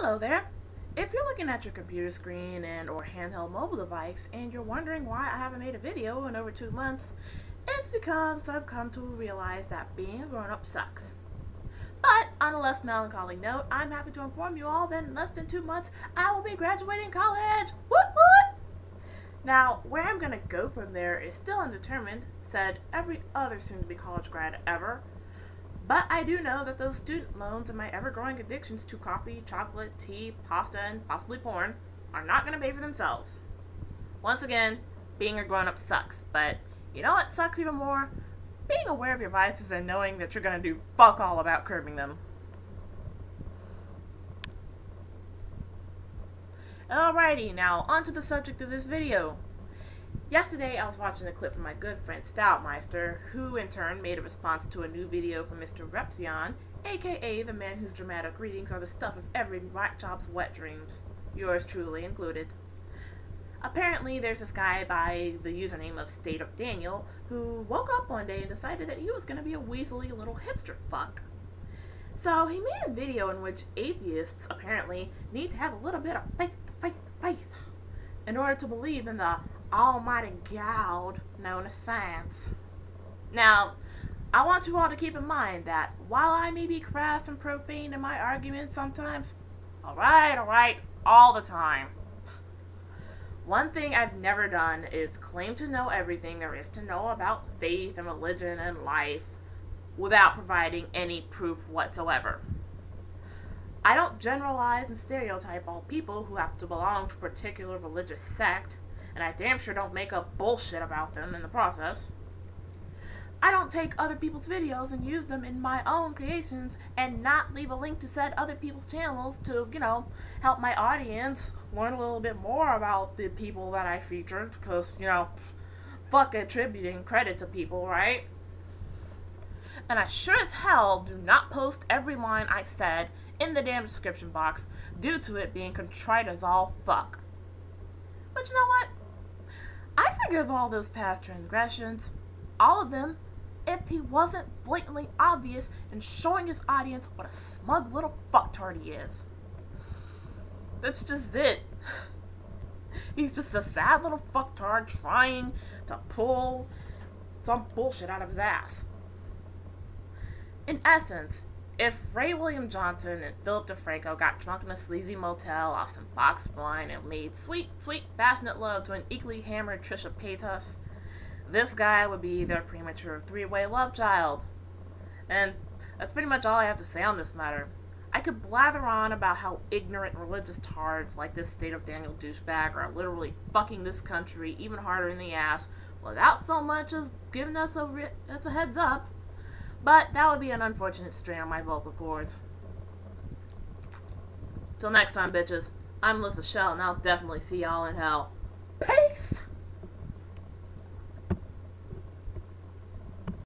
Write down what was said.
Hello there. If you're looking at your computer screen and or handheld mobile device and you're wondering why I haven't made a video in over two months, it's because I've come to realize that being a grown-up sucks. But on a less melancholy note, I'm happy to inform you all that in less than two months I will be graduating college. Woot woot! Now, where I'm gonna go from there is still undetermined, said every other soon-to-be college grad ever. But I do know that those student loans and my ever-growing addictions to coffee, chocolate, tea, pasta, and possibly porn are not gonna pay for themselves. Once again, being a grown-up sucks, but you know what sucks even more? Being aware of your vices and knowing that you're gonna do fuck all about curbing them. Alrighty, now onto the subject of this video. Yesterday I was watching a clip from my good friend Stoutmeister, who in turn made a response to a new video from Mr. Repzion, aka the man whose dramatic readings are the stuff of every rat job's wet dreams, yours truly included. Apparently there's this guy by the username of State of Daniel who woke up one day and decided that he was going to be a weaselly little hipster fuck. So he made a video in which atheists apparently need to have a little bit of faith faith, faith, in order to believe in the almighty God known as science. Now, I want you all to keep in mind that while I may be crass and profane in my arguments sometimes, alright, alright, all the time. One thing I've never done is claim to know everything there is to know about faith and religion and life without providing any proof whatsoever. I don't generalize and stereotype all people who have to belong to a particular religious sect, and I damn sure don't make up bullshit about them in the process. I don't take other people's videos and use them in my own creations and not leave a link to said other people's channels to, you know, help my audience learn a little bit more about the people that I featured because, you know, fuck attributing credit to people, right? And I sure as hell do not post every line I said in the damn description box due to it being contrite as all fuck. But you know what? Forgive all those past transgressions. All of them if he wasn't blatantly obvious and showing his audience what a smug little fucktard he is. That's just it. He's just a sad little fucktard trying to pull some bullshit out of his ass. In essence, if Ray William Johnson and Philip DeFranco got drunk in a sleazy motel off some boxed wine and made sweet, sweet, passionate love to an equally hammered Trisha Paytas, this guy would be their premature three-way love child. And that's pretty much all I have to say on this matter. I could blather on about how ignorant religious tards like this State of Daniel douchebag are literally fucking this country even harder in the ass without so much as giving us a, as a heads up. But that would be an unfortunate strain on my vocal cords. Till next time, bitches. I'm Melissa Chelle, and I'll definitely see y'all in hell. Peace!